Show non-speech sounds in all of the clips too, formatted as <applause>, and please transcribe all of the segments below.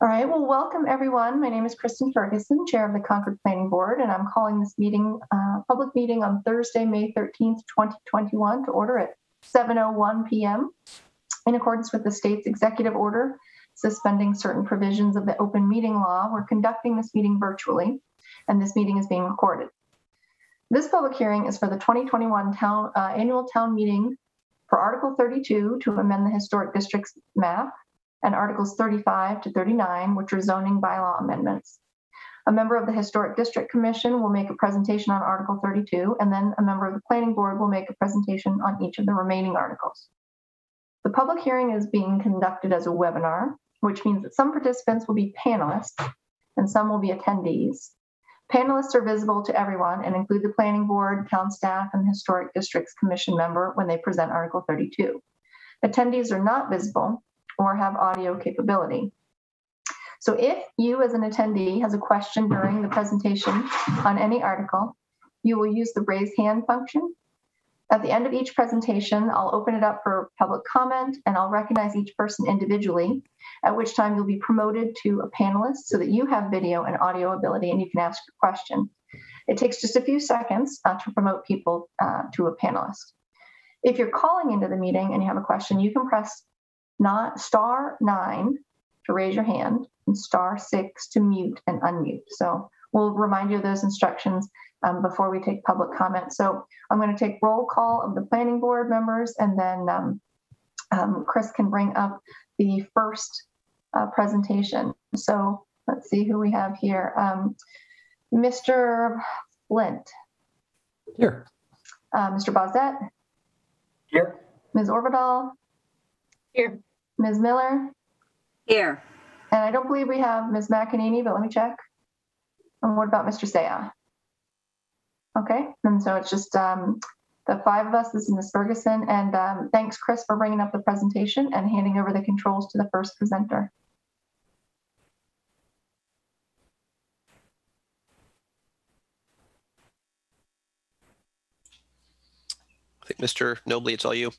All right, well, welcome everyone. My name is Kristen Ferguson, Chair of the Concord Planning Board, and I'm calling this meeting, uh, public meeting on Thursday, May 13th, 2021 to order at 7:01 PM in accordance with the state's executive order suspending certain provisions of the open meeting law. We're conducting this meeting virtually, and this meeting is being recorded. This public hearing is for the 2021 town, uh, annual town meeting for Article 32 to amend the historic districts map and Articles 35 to 39, which are zoning bylaw amendments. A member of the Historic District Commission will make a presentation on Article 32, and then a member of the Planning Board will make a presentation on each of the remaining articles. The public hearing is being conducted as a webinar, which means that some participants will be panelists and some will be attendees. Panelists are visible to everyone and include the Planning Board, town staff, and Historic Districts Commission member when they present Article 32. Attendees are not visible or have audio capability. So if you as an attendee has a question during the presentation on any article, you will use the raise hand function. At the end of each presentation, I'll open it up for public comment and I'll recognize each person individually, at which time you'll be promoted to a panelist so that you have video and audio ability and you can ask your question. It takes just a few seconds uh, to promote people uh, to a panelist. If you're calling into the meeting and you have a question, you can press not star nine to raise your hand and star six to mute and unmute. So we'll remind you of those instructions um, before we take public comment. So I'm going to take roll call of the planning board members and then um, um, Chris can bring up the first uh, presentation. So let's see who we have here. Um, Mr. Flint. Here. Uh, Mr. Bozette. Here. Ms. Orvidal. Here. Ms. Miller. Here. And I don't believe we have Ms. McEnany, but let me check. And what about Mr. Saya? Okay, and so it's just um, the five of us. This is Ms. Ferguson. And um, thanks, Chris, for bringing up the presentation and handing over the controls to the first presenter. I think Mr. Nobly, it's all you.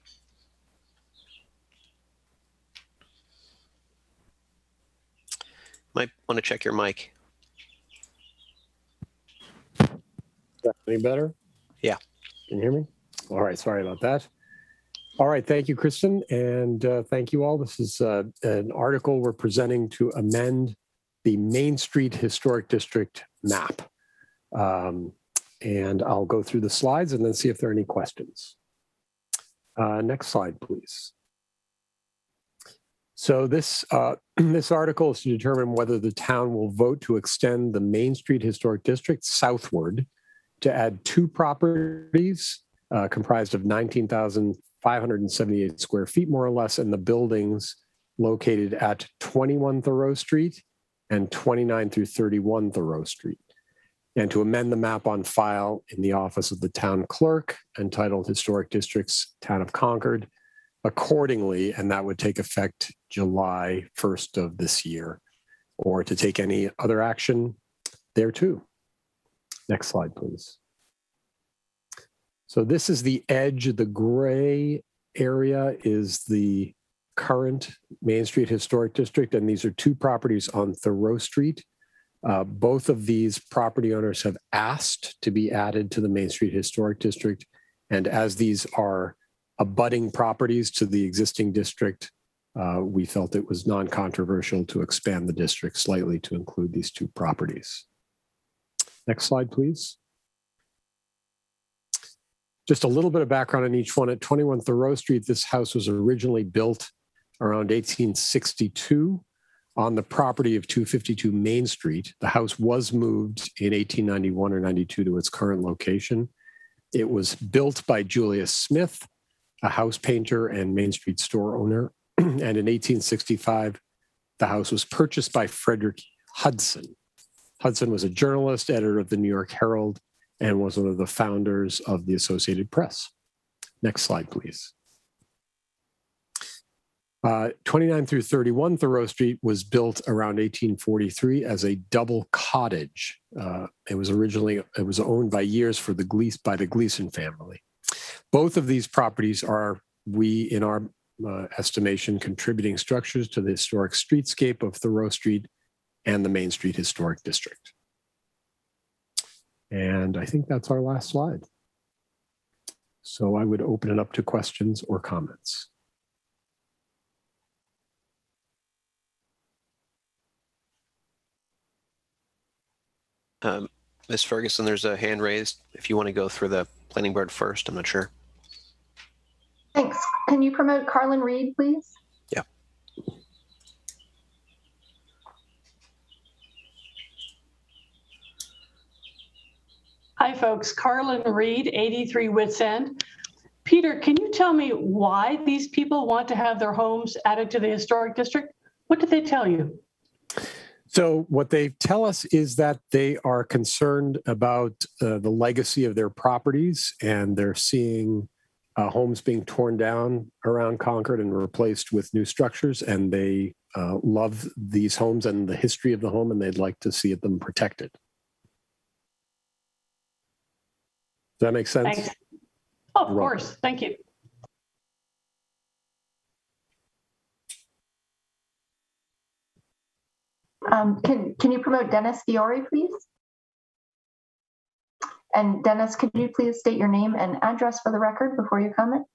Might want to check your mic. Any better? Yeah. Can you hear me? All right. Sorry about that. All right. Thank you, Kristen. And uh, thank you all. This is uh, an article we're presenting to amend the Main Street Historic District map. Um, and I'll go through the slides and then see if there are any questions. Uh, next slide, please. So this uh, <clears throat> this article is to determine whether the town will vote to extend the Main Street Historic District southward to add two properties uh, comprised of 19,578 square feet, more or less, and the buildings located at 21 Thoreau Street and 29 through 31 Thoreau Street, and to amend the map on file in the office of the town clerk entitled Historic Districts, Town of Concord, accordingly, and that would take effect July 1st of this year, or to take any other action there too. Next slide, please. So this is the edge, of the gray area is the current Main Street Historic District, and these are two properties on Thoreau Street. Uh, both of these property owners have asked to be added to the Main Street Historic District. And as these are abutting properties to the existing district, uh, we felt it was non-controversial to expand the district slightly to include these two properties. Next slide, please. Just a little bit of background on each one. At 21 Thoreau Street, this house was originally built around 1862 on the property of 252 Main Street. The house was moved in 1891 or 92 to its current location. It was built by Julius Smith, a house painter and Main Street store owner. <clears throat> and in 1865, the house was purchased by Frederic Hudson. Hudson was a journalist, editor of the New York Herald, and was one of the founders of the Associated Press. Next slide, please. Uh, 29 through 31 Thoreau Street was built around 1843 as a double cottage. Uh, it was originally it was owned by years for the Gleas by the Gleason family. Both of these properties are we in our uh, estimation contributing structures to the historic streetscape of Thoreau Street and the Main Street Historic District. And I think that's our last slide. So I would open it up to questions or comments. Um, Ms. Ferguson, there's a hand raised. If you want to go through the planning board first, I'm not sure. Thanks. Can you promote Karlen Reed, please? Yeah. Hi, folks. Karlen Reed, 83 Wits End. Peter, can you tell me why these people want to have their homes added to the historic district? What did they tell you? So what they tell us is that they are concerned about uh, the legacy of their properties and they're seeing uh, homes being torn down around Concord and replaced with new structures. And they uh, love these homes and the history of the home and they'd like to see them protected. Does that make sense? Thanks. Oh, of You're course. Thank you. Um, can, can you promote Dennis Fiore, please? And Dennis, could you please state your name and address for the record before you comment?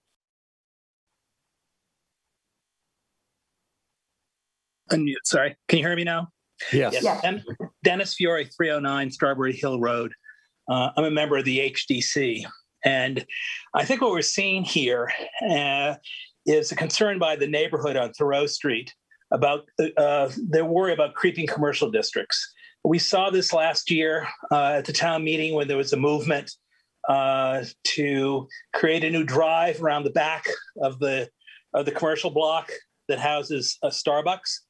Unmute, sorry. Can you hear me now? Yes. Yes. Den- Dennis Fiore, 309 Strawberry Hill Road. Uh, I'm a member of the HDC. And I think what we're seeing here uh, is a concern by the neighborhood on Thoreau Street about uh, their worry about creeping commercial districts. We saw this last year uh, at the town meeting when there was a movement uh, to create a new drive around the back of the of the commercial block that houses a Starbucks.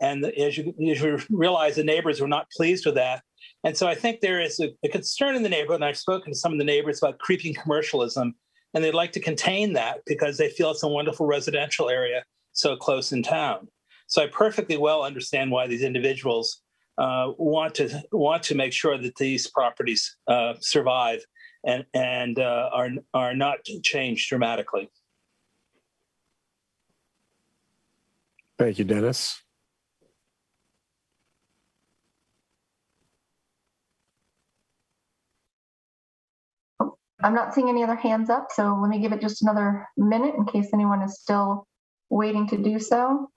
And as you, as you realize, the neighbors were not pleased with that. And so I think there is a, a concern in the neighborhood, and I've spoken to some of the neighbors about creeping commercialism, and they'd like to contain that because they feel it's a wonderful residential area so close in town. So I perfectly well understand why these individuals uh, want to want to make sure that these properties uh, survive and and uh, are are not changed dramatically. Thank you, Dennis. I'm not seeing any other hands up, so let me give it just another minute in case anyone is still waiting to do so.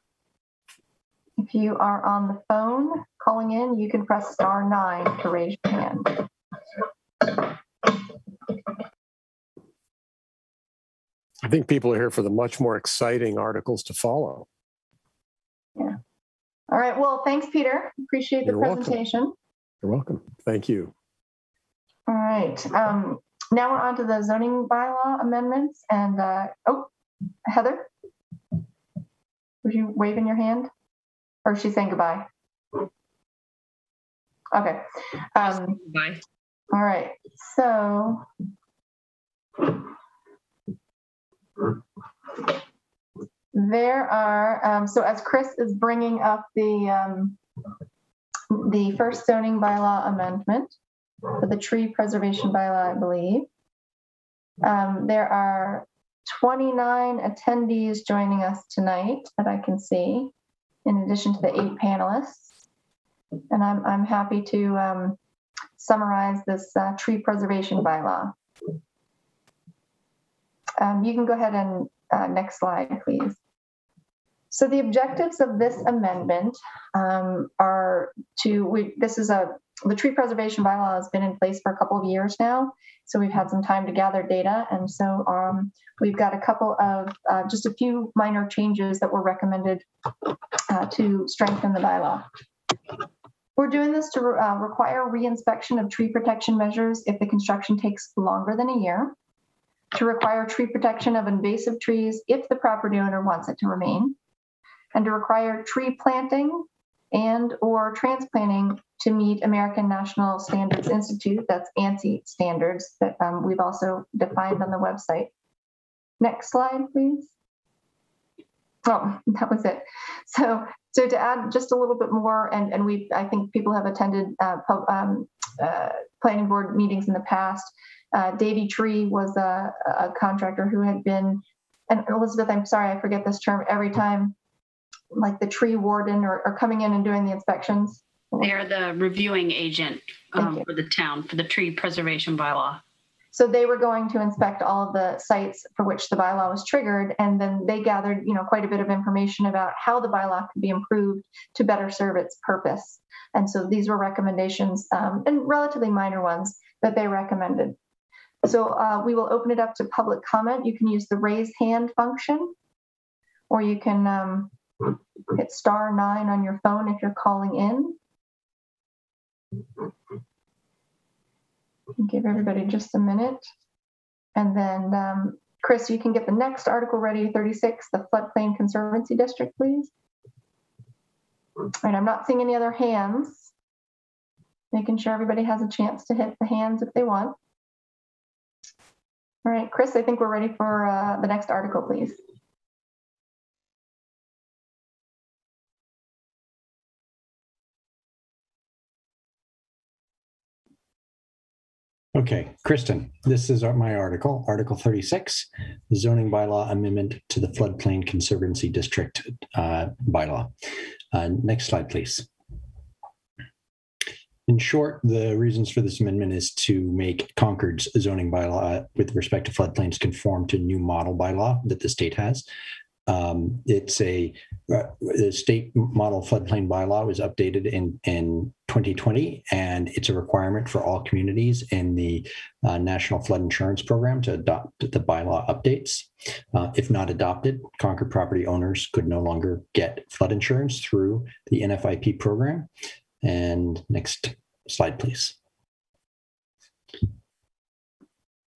If you are on the phone calling in, you can press star nine to raise your hand. I think people are here for the much more exciting articles to follow. Yeah. All right, well, thanks, Peter. Appreciate the You're welcome. presentation. You're welcome. Thank you. All right, um, now we're on to the zoning bylaw amendments and, uh, oh, Heather? Was you waving your hand? Or is she saying goodbye? Okay, um, Bye. all right, so. There are, um, so as Chris is bringing up the, um, the first zoning bylaw amendment for the tree preservation bylaw, I believe. Um, there are 29 attendees joining us tonight that I can see, in addition to the eight panelists. And I'm, I'm happy to um, summarize this uh, tree preservation bylaw. Um, you can go ahead and uh, next slide, please. So the objectives of this amendment um, are to, we, this is a, the tree preservation bylaw has been in place for a couple of years now. So we've had some time to gather data. And so um, we've got a couple of, uh, just a few minor changes that were recommended uh, to strengthen the bylaw. We're doing this to uh, require reinspection of tree protection measures if the construction takes longer than a year, to require tree protection of invasive trees if the property owner wants it to remain, and to require tree planting and or transplanting to meet American National Standards Institute, that's ANSI standards that um, we've also defined on the website. Next slide, please. Oh, <laughs> that was it. So, so to add just a little bit more, and, and we, I think people have attended uh, um, uh, planning board meetings in the past. Uh, Davey Tree was a, a contractor who had been and Elizabeth, I'm sorry, I forget this term every time, like the tree warden or, or coming in and doing the inspections. They are the reviewing agent um, for the town, for the tree preservation bylaw. So they were going to inspect all of the sites for which the bylaw was triggered, and then they gathered, you know, quite a bit of information about how the bylaw could be improved to better serve its purpose. And so these were recommendations, um, and relatively minor ones that they recommended. So uh, we will open it up to public comment. You can use the raise hand function, or you can um, hit star nine on your phone if you're calling in. Give everybody just a minute. And then, um, Chris, you can get the next article ready, 36, the floodplain conservancy district, please. And I'm not seeing any other hands. Making sure everybody has a chance to hit the hands if they want. All right, Chris, I think we're ready for uh, the next article, please. Okay, Kristen, this is my article, Article 36, zoning bylaw amendment to the floodplain conservancy district uh, bylaw. Uh, Next slide, please. In short, the reasons for this amendment is to make Concord's zoning bylaw with respect to floodplains conform to new model bylaw that the state has. Um, It's a, uh, the state model floodplain bylaw was updated in, in 2020, and it's a requirement for all communities in the uh, National Flood Insurance Program to adopt the bylaw updates. Uh, if not adopted, Concord property owners could no longer get flood insurance through the NFIP program. And next slide, please.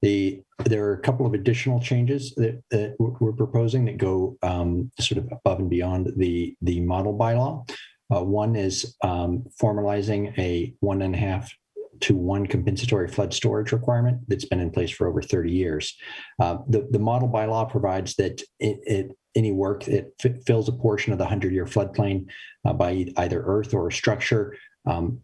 The, there are a couple of additional changes that, that we're proposing that go um, sort of above and beyond the, the model bylaw. Uh, one is um, formalizing a one and a half to one compensatory flood storage requirement that's been in place for over 30 years. Uh, the, the model bylaw provides that it, it any work that f- fills a portion of the 100 year floodplain uh, by either earth or structure um,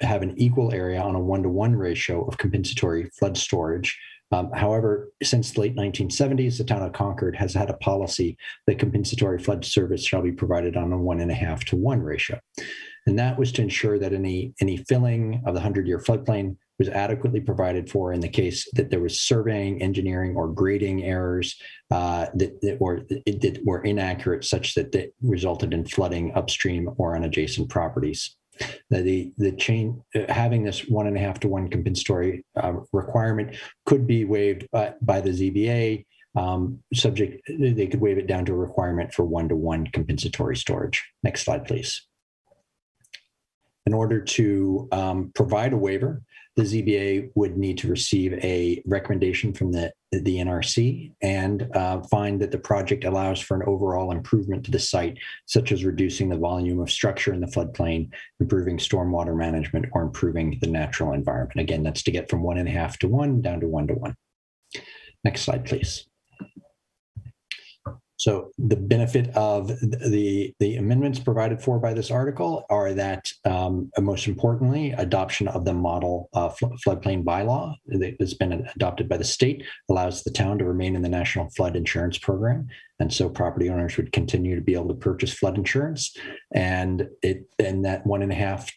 have an equal area on a one to one ratio of compensatory flood storage. Um, however, since the late 1970s, the town of Concord has had a policy that compensatory flood service shall be provided on a one and a half to one ratio. And that was to ensure that any, any filling of the 100 year floodplain was adequately provided for in the case that there was surveying, engineering, or grading errors uh, that, that, were, that were inaccurate, such that that resulted in flooding upstream or on adjacent properties. The, the, the chain uh, having this one and a half to one compensatory uh, requirement could be waived by, by the ZBA. Um, subject, they could waive it down to a requirement for one to one compensatory storage. Next slide, please. In order to um, provide a waiver, the ZBA would need to receive a recommendation from the, the NRC and uh, find that the project allows for an overall improvement to the site, such as reducing the volume of structure in the floodplain, improving stormwater management, or improving the natural environment. Again, that's to get from one and a half to one down to one to one. Next slide, please. So the benefit of the, the amendments provided for by this article are that, um, most importantly, adoption of the model uh, flo- floodplain bylaw that has been adopted by the state allows the town to remain in the National Flood Insurance Program. And so property owners would continue to be able to purchase flood insurance. And it, and that one and a half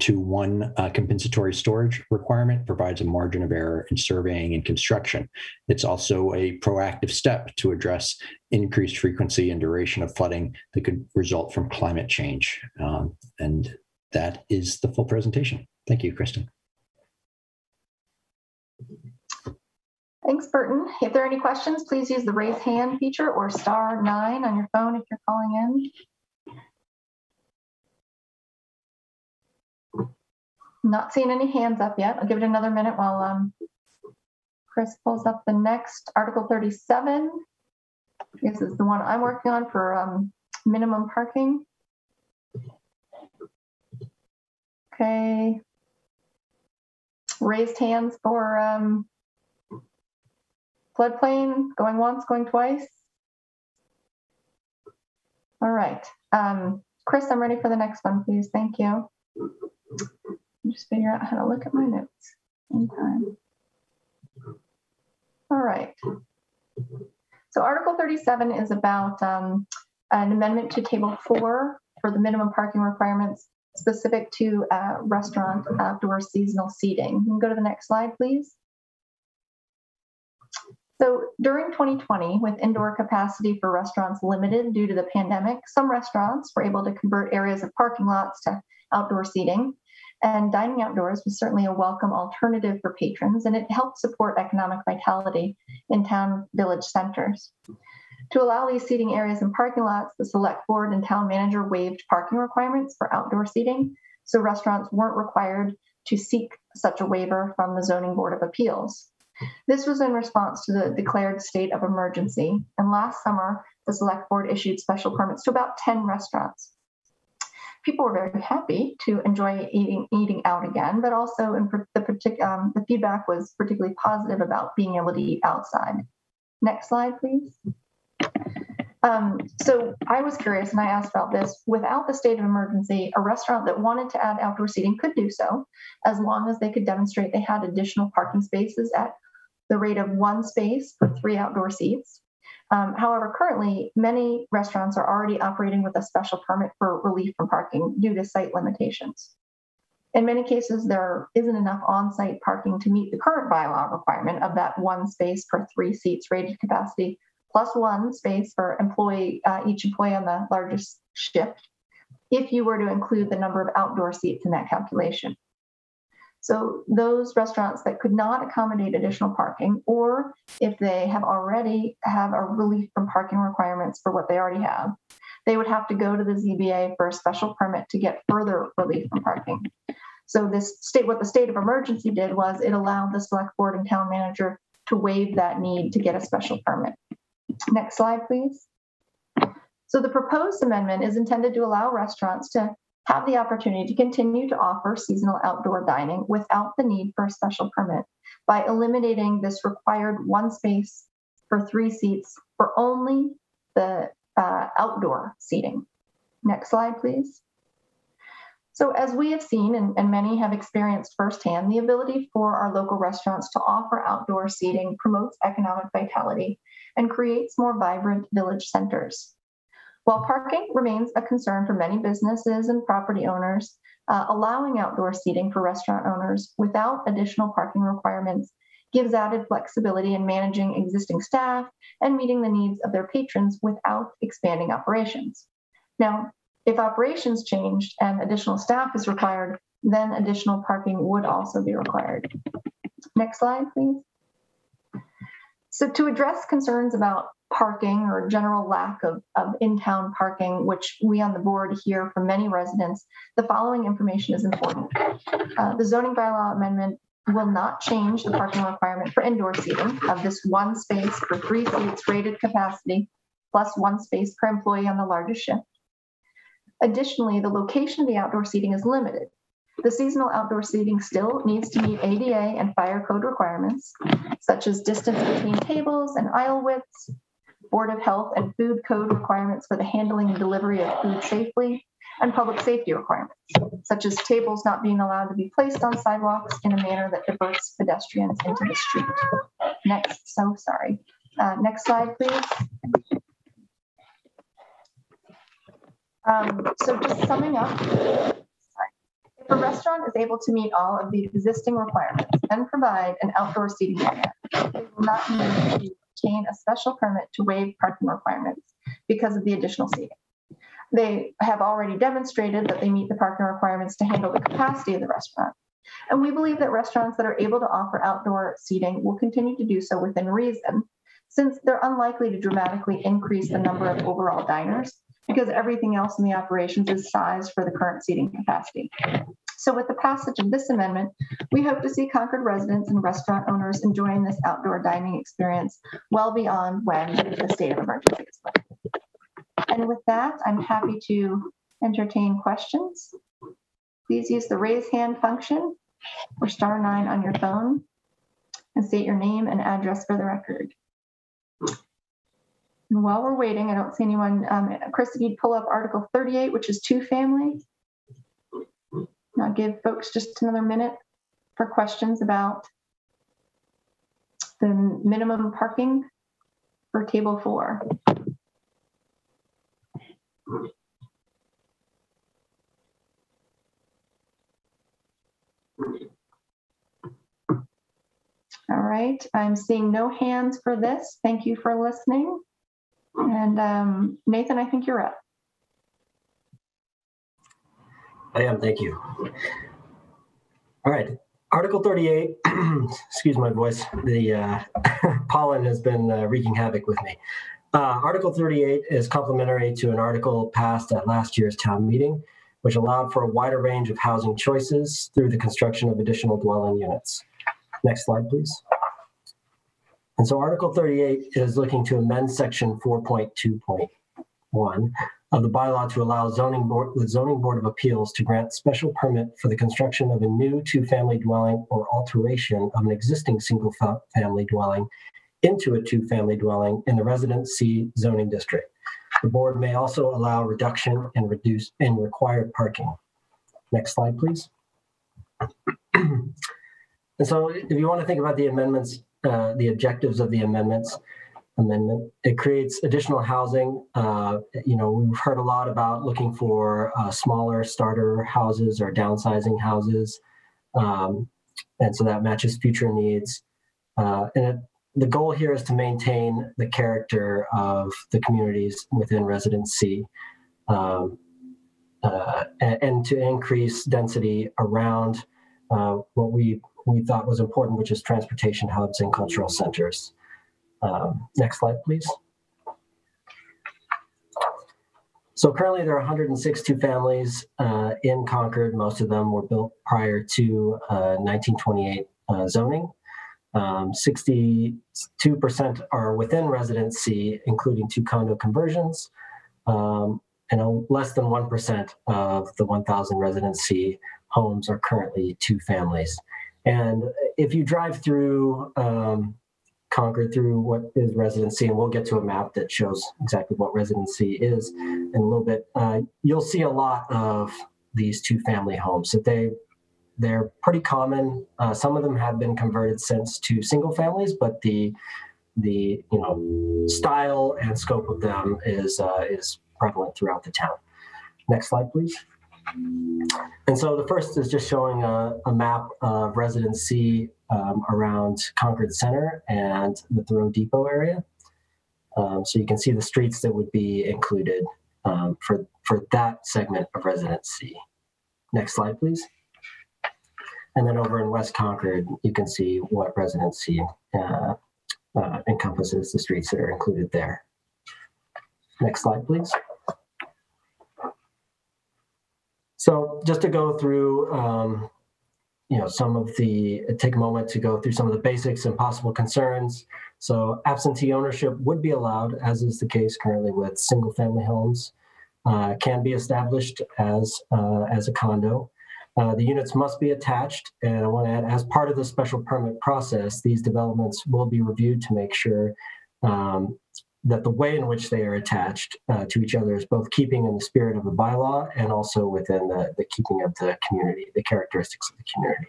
to one uh, compensatory storage requirement provides a margin of error in surveying and construction. It's also a proactive step to address increased frequency and duration of flooding that could result from climate change. Um, and that is the full presentation. Thank you, Kristen. Thanks, Burton. If there are any questions, please use the raise hand feature or star nine on your phone if you're calling in. Not seeing any hands up yet. I'll give it another minute while um, Chris pulls up the next Article 37. This is the one I'm working on for um, minimum parking. Okay. Raised hands for um, floodplain, going once, going twice. All right. Um, Chris, I'm ready for the next one, please. Thank you. Just figure out how to look at my notes in time. All right. So Article 37 is about um, an amendment to Table 4 for the minimum parking requirements specific to uh, restaurant outdoor seasonal seating. You can go to the next slide, please. So during 2020, with indoor capacity for restaurants limited due to the pandemic, some restaurants were able to convert areas of parking lots to outdoor seating. And dining outdoors was certainly a welcome alternative for patrons, and it helped support economic vitality in town village centers. To allow these seating areas and parking lots, the select board and town manager waived parking requirements for outdoor seating, so restaurants weren't required to seek such a waiver from the zoning board of appeals. This was in response to the declared state of emergency, and last summer, the select board issued special permits to about 10 restaurants. People were very happy to enjoy eating eating out again, but also in the um, the feedback was particularly positive about being able to eat outside. Next slide, please. Um, so I was curious and I asked about this. Without the state of emergency, a restaurant that wanted to add outdoor seating could do so as long as they could demonstrate they had additional parking spaces at the rate of one space for three outdoor seats. Um, however, currently, many restaurants are already operating with a special permit for relief from parking due to site limitations. In many cases, there isn't enough on site parking to meet the current bylaw requirement of that one space per three seats rated capacity, plus one space for employee, uh, each employee on the largest shift, if you were to include the number of outdoor seats in that calculation. So those restaurants that could not accommodate additional parking, or if they have already have a relief from parking requirements for what they already have, they would have to go to the ZBA for a special permit to get further relief from parking. So this state, what the state of emergency did was it allowed the select board and town manager to waive that need to get a special permit. Next slide, please. So the proposed amendment is intended to allow restaurants to have the opportunity to continue to offer seasonal outdoor dining without the need for a special permit by eliminating this required one space for three seats for only the uh, outdoor seating. Next slide, please. So, as we have seen and, and, many have experienced firsthand, the ability for our local restaurants to offer outdoor seating promotes economic vitality and creates more vibrant village centers. While parking remains a concern for many businesses and property owners, uh, allowing outdoor seating for restaurant owners without additional parking requirements gives added flexibility in managing existing staff and meeting the needs of their patrons without expanding operations. Now, if operations changed and additional staff is required, then additional parking would also be required. Next slide, please. So to address concerns about parking or general lack of, of in-town parking, which we on the board hear from many residents, the following information is important. Uh, the zoning bylaw amendment will not change the parking requirement for indoor seating of this one space for three seats rated capacity plus one space per employee on the largest shift. Additionally, the location of the outdoor seating is limited. The seasonal outdoor seating still needs to meet ADA and fire code requirements, such as distance between tables and aisle widths, Board of Health and Food Code requirements for the handling and delivery of food safely, and public safety requirements, such as tables not being allowed to be placed on sidewalks in a manner that diverts pedestrians into the street. Next, so sorry. Uh, next slide, please. Um, so just summing up. If a restaurant is able to meet all of the existing requirements and provide an outdoor seating area, they will not need to obtain a special permit to waive parking requirements because of the additional seating. They have already demonstrated that they meet the parking requirements to handle the capacity of the restaurant. And we believe that restaurants that are able to offer outdoor seating will continue to do so within reason, since they're unlikely to dramatically increase the number of overall diners because everything else in the operations is sized for the current seating capacity. So with the passage of this amendment, we hope to see Concord residents and restaurant owners enjoying this outdoor dining experience well beyond when the state of emergency is lifted. And with that, I'm happy to entertain questions. Please use the raise hand function or star nine on your phone and state your name and address for the record. And while we're waiting, I don't see anyone. Um, Chris, if you'd pull up Article 38, which is two family. I'll give folks just another minute for questions about the minimum parking for table four? All right, I'm seeing no hands for this. Thank you for listening. And um, Nathan, I think you're up. I am, thank you. All right, Article 38, <clears throat> excuse my voice, the uh, <laughs> pollen has been uh, wreaking havoc with me. Uh, Article 38 is complementary to an article passed at last year's town meeting, which allowed for a wider range of housing choices through the construction of additional dwelling units. Next slide, please. And so Article 38 is looking to amend Section 4.2.1 of the bylaw to allow zoning board, the zoning board of appeals to grant special permit for the construction of a new two-family dwelling or alteration of an existing single-family dwelling into a two-family dwelling in the Residence C zoning district. The board may also allow reduction and reduce in required parking. Next slide, please. <clears throat> and so if you want to think about the amendments, uh, the objectives of the amendments, amendment. It creates additional housing. Uh, you know, we've heard a lot about looking for uh, smaller starter houses or downsizing houses. Um, and so that matches future needs. Uh, and it, the goal here is to maintain the character of the communities within Residence C um, uh, and, to increase density around uh, what we, we thought was important, which is transportation hubs and cultural centers. Um, next slide, please. So currently there are 162 families uh, in Concord. Most of them were built prior to uh, 1928 uh, zoning. 62% um, are within Residence C, including two condo conversions. Um, and less than 1% of the 1,000 Residence C homes are currently two families. And if you drive through um, Concord through what is Residence C, and we'll get to a map that shows exactly what Residence C is in a little bit. Uh, you'll see a lot of these two-family homes. So they they're pretty common. Uh, some of them have been converted since to single families, but the the you know style and scope of them is uh, is prevalent throughout the town. Next slide, please. And so the first is just showing a, a map of Residence C um, around Concord Center and the Thoreau Depot area. Um, so you can see the streets that would be included um, for, for that segment of Residence C. Next slide, please. And then over in West Concord, you can see what Residence C uh, uh, encompasses the streets that are included there. Next slide, please. So just to go through, um, you know, some of the, take a moment to go through some of the basics and possible concerns. So absentee ownership would be allowed, as is the case currently with single family homes, uh, can be established as, uh, as a condo. Uh, the units must be attached, and I want to add, as part of the special permit process, these developments will be reviewed to make sure um, that the way in which they are attached uh, to each other is both keeping in the spirit of the bylaw and also within the, the keeping of the community, the characteristics of the community.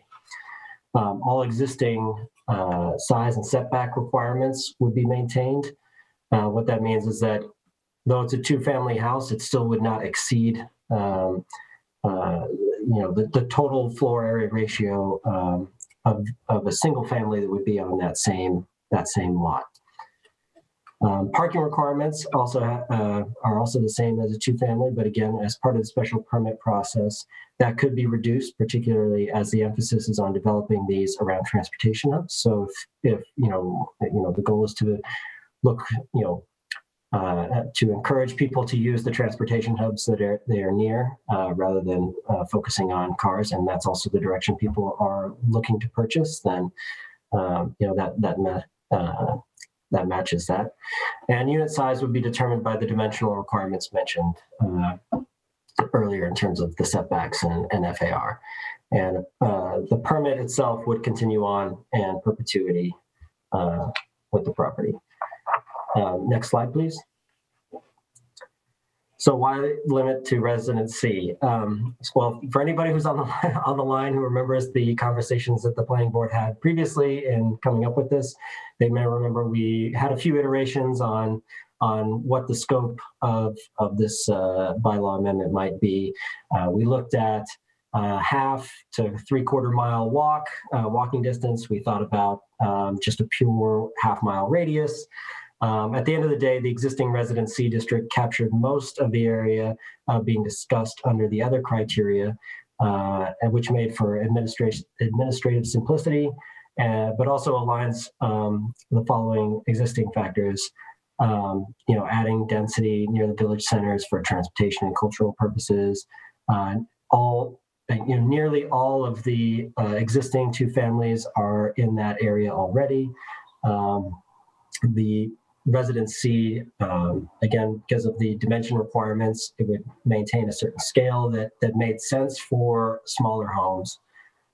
Um, all existing uh, size and setback requirements would be maintained. Uh, what that means is that though it's a two-family house, it still would not exceed um, uh, you know the, the total floor area ratio um, of, of a single family that would be on that same that same lot. Um, parking requirements also uh, are also the same as a two-family, but again, as part of the special permit process, that could be reduced, particularly as the emphasis is on developing these around transportation hubs. So if, if you know, you know, the goal is to look, you know, uh, to encourage people to use the transportation hubs that are they are near, uh, rather than uh, focusing on cars, and that's also the direction people are looking to purchase. Then, um, you know, that that uh, that matches that. And unit size would be determined by the dimensional requirements mentioned uh, earlier in terms of the setbacks and, and FAR. And uh, the permit itself would continue on and perpetuity uh, with the property. Um, next slide, please. So why limit to Residence C? Um, well, for anybody who's on the <laughs> on the line who remembers the conversations that the planning board had previously in coming up with this, they may remember we had a few iterations on on what the scope of of this uh, bylaw amendment might be. Uh, we looked at uh, half to three quarter mile walk, uh, walking distance. We thought about um, just a pure half mile radius. Um, at the end of the day, the existing Residence C district captured most of the area uh, being discussed under the other criteria, uh, which made for administration, administrative simplicity, uh, but also aligns um, the following existing factors. Um, you know, adding density near the village centers for transportation and cultural purposes. Uh, all, you know, nearly all of the uh, existing two families are in that area already. Um, the Residence C, um, again, because of the dimension requirements, it would maintain a certain scale that, that made sense for smaller homes.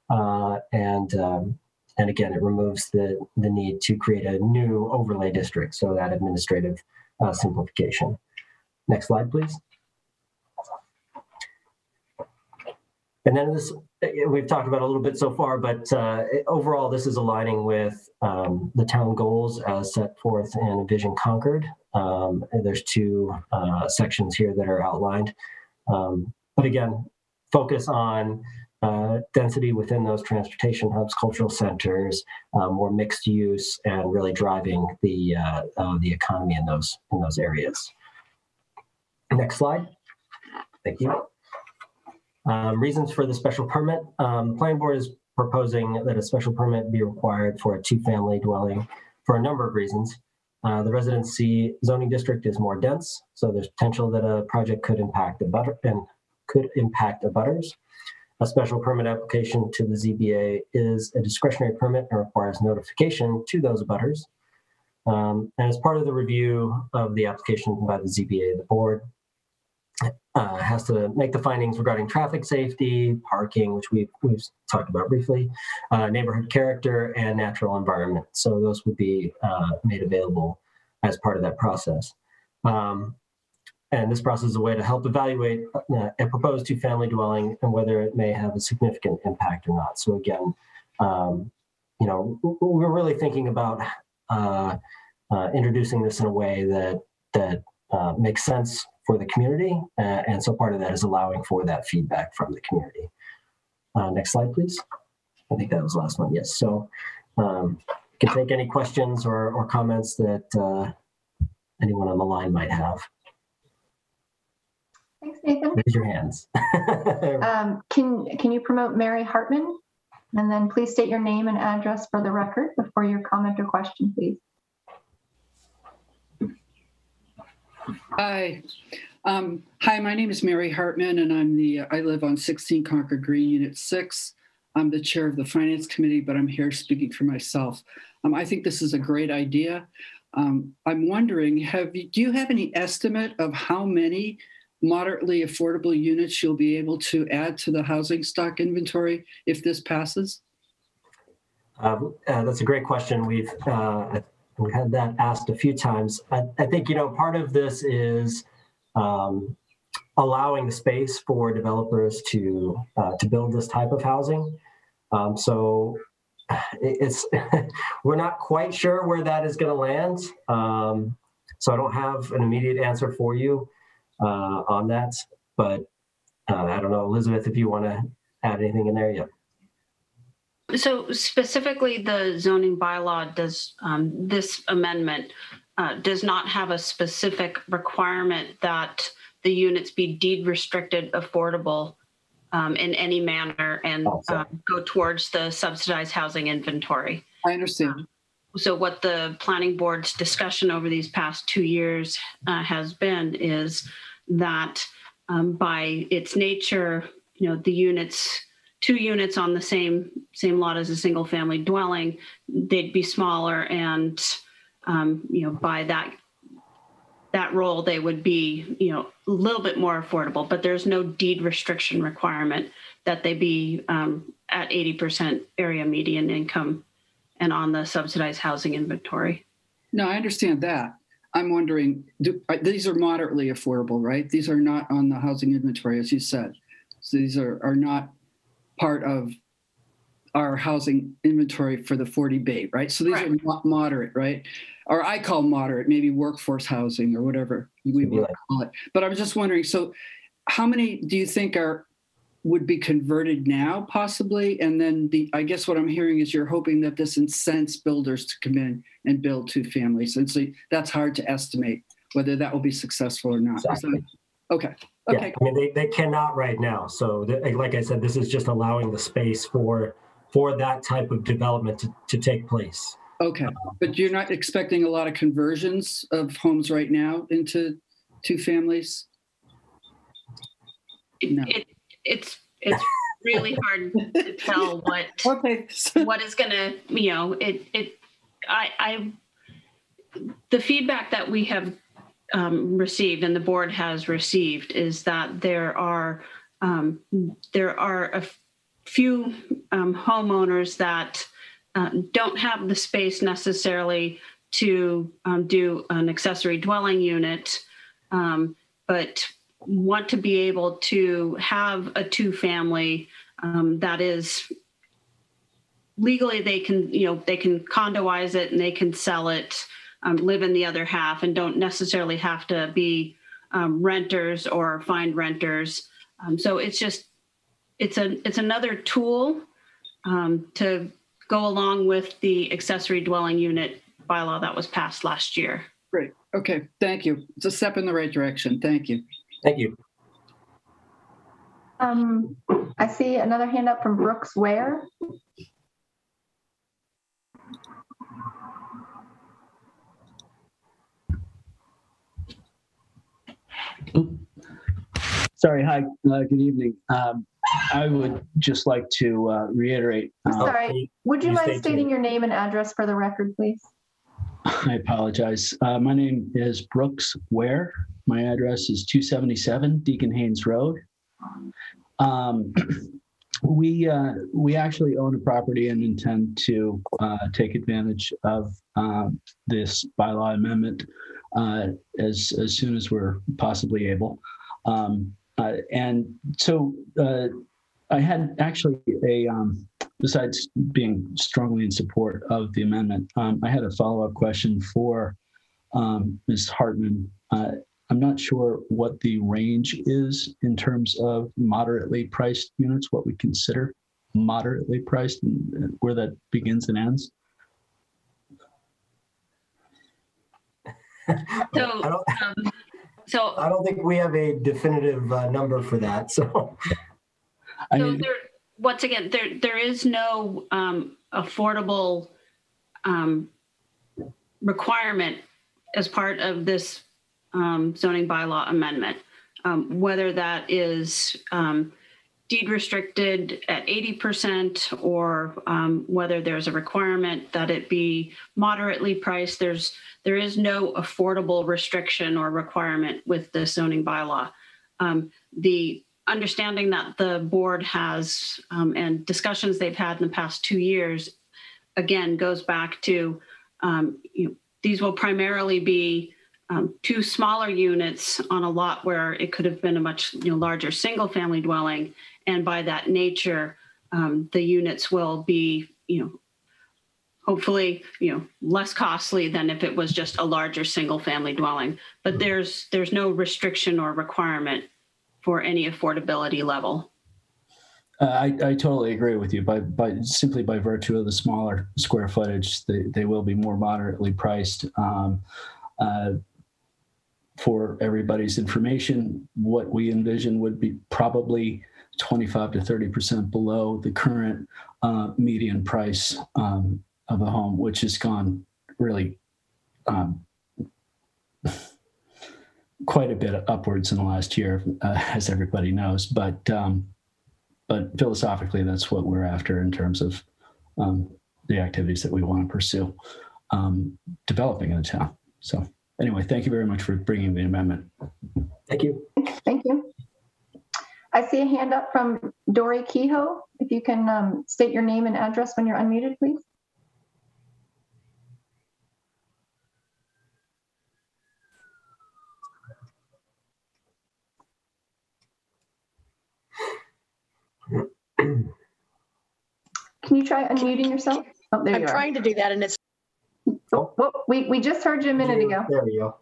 Uh, and, um, and again, it removes the, the need to create a new overlay district. So that administrative uh, simplification. Next slide, please. And then this, we've talked about a little bit so far, but uh, overall, this is aligning with um, the town goals as set forth in Vision Concord. Um, there's two uh, sections here that are outlined. Um, but again, focus on uh, density within those transportation hubs, cultural centers, uh, more mixed use, and really driving the uh, uh, the economy in those in those areas. Next slide. Thank you. Um, reasons for the special permit. Um, the planning board is proposing that a special permit be required for a two-family dwelling for a number of reasons. Uh, the Residence C zoning district is more dense, so there's potential that a project could impact the butter and could impact the butters. A special permit application to the ZBA is a discretionary permit and requires notification to those butters. Um, and as part of the review of the application by the ZBA, the board uh, has to make the findings regarding traffic safety, parking, which we've, we've talked about briefly, uh, neighborhood character, and natural environment. So those would be uh, made available as part of that process. Um, and this process is a way to help evaluate uh, a proposed two-family dwelling and whether it may have a significant impact or not. So again, um, you know, we're really thinking about uh, uh, introducing this in a way that that makes sense for the community. Uh, and so part of that is allowing for that feedback from the community. Uh, next slide, please. I think that was the last one. Yes. So um, can take any questions or, or comments that uh, anyone on the line might have. Thanks, Nathan. Raise your hands. <laughs> Um, can, can you promote Mary Hartman? And then please state your name and address for the record before your comment or question, please. Hi. Um, hi, my name is Mary Hartman, and I'm the I live on 16 Concord Green, Unit 6. I'm the chair of the Finance Committee, but I'm here speaking for myself. Um, I think this is a great idea. Um, I'm wondering, have you, do you have any estimate of how many moderately affordable units you'll be able to add to the housing stock inventory if this passes? Um, uh, that's a great question. We've uh, We've had that asked a few times. I, I think, you know, part of this is um, allowing the space for developers to uh, to build this type of housing. Um, so <sighs> it's <laughs> we're not quite sure where that is going to land. Um, so I don't have an immediate answer for you uh, on that. But uh, I don't know, Elizabeth, if you want to add anything in there yet. So specifically, the zoning bylaw does, um, this amendment uh, does not have a specific requirement that the units be deed restricted affordable um, in any manner and uh, go towards the subsidized housing inventory. I understand. So what the planning board's discussion over these past two years uh, has been is that um, by its nature, you know, the units, two units on the same same lot as a single family dwelling, they'd be smaller, and um, you know, by that that role, they would be you know a little bit more affordable. But there's no deed restriction requirement that they be um, at 80% area median income and on the subsidized housing inventory. No, I understand that. I'm wondering, do, these are moderately affordable, right? These are not on the housing inventory, as you said. So these are, are not part of our housing inventory for the 40B, right? So these are mo- moderate, right? Or I call moderate, maybe workforce housing or whatever we Could be want to call it. But I'm just wondering, so how many do you think are would be converted now possibly? And then the I guess what I'm hearing is you're hoping that this incents builders to come in and build two families. And so that's hard to estimate whether that will be successful or not. Is that- Exactly. okay. Yeah, I mean, they, they cannot right now. So th- like I said, this is just allowing the space for, for that type of development to, to take place. Okay. But you're not expecting a lot of conversions of homes right now into two families? No. It, it's, it's really hard to <laughs> tell what, Okay. what is gonna, you know, it, it, I, I, the feedback that we have um, received and the board has received is that there are, um, there are a few um, homeowners that uh, don't have the space necessarily to um, do an accessory dwelling unit, um, but want to be able to have a two-family that is legally they can you know they can condoize it and they can sell it um, live in the other half and don't necessarily have to be um, renters or find renters um, so it's just it's a it's another tool um, to go along with the accessory dwelling unit bylaw that was passed last year Great. Okay. Thank you. It's a step in the right direction. Thank you. Thank you. Um, I see another hand up from Brooks Ware. Sorry, hi, uh, good evening. Um, I would just like to uh, reiterate, uh, Sorry, would you you mind stating your name and address for the record, please? <laughs> I apologize. Uh, My name is Brooks Ware. My address is 277 Deacon Haynes Road. Um, <clears throat> We, uh, we actually own a property and intend to uh, take advantage of um, this bylaw amendment uh, as, as soon as we're possibly able. Um, uh, And so uh, I had actually a, um, besides being strongly in support of the amendment, um, I had a follow-up question for um, Ms. Hartman. Uh, I'm not sure what the range is in terms of moderately priced units, what we consider moderately priced and where that begins and ends. So <laughs> I don't, um, so I don't think we have a definitive uh, number for that, so. I So mean, there, once again, there, there is no um, affordable um, requirement as part of this um, zoning bylaw amendment. Um, Whether that is um, deed restricted at 80% or um, whether there's a requirement that it be moderately priced, there's, there is no affordable restriction or requirement with the zoning bylaw. Um, The understanding that the board has um, and discussions they've had in the past two years, again, goes back to um, you know, these will primarily be um, two smaller units on a lot where it could have been a much you know, larger single family dwelling. And by that nature, um, the units will be, you know, hopefully, you know, less costly than if it was just a larger single family dwelling. But there's there's no restriction or requirement for any affordability level. Uh, I, I totally agree with you. By, by simply by virtue of the smaller square footage, they, they will be more moderately priced. Um, uh, for everybody's information, what we envision would be probably 25 to 30% below the current uh, median price um, of a home, which has gone really um, quite a bit upwards in the last year, uh, as everybody knows. But um, but philosophically, that's what we're after in terms of um, the activities that we want to pursue um, developing in the town. So anyway, thank you very much for bringing the amendment. Thank you. Thank you. I see a hand up from Dory Kehoe. If you can um, state your name and address when you're unmuted, please. Can you try unmuting yourself? Oh, there I'm you are. trying to do that, and it's. Oh, oh, we we just heard you a minute ago. There we go.